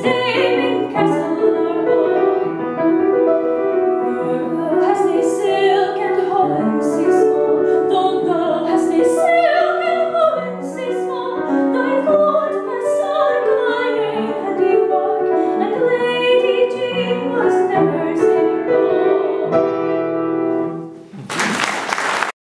stay